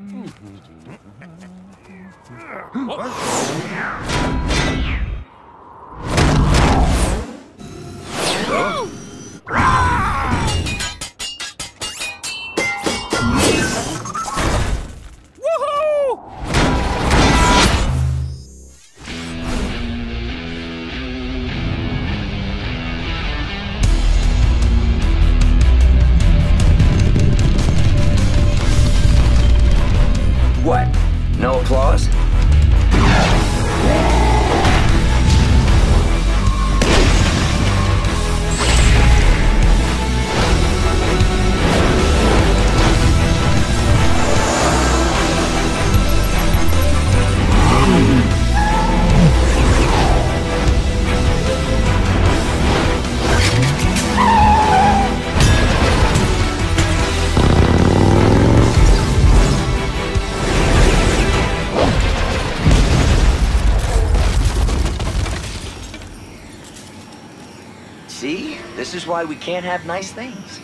Mm-hmm. What? No applause? See? This is why we can't have nice things.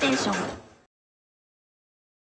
站。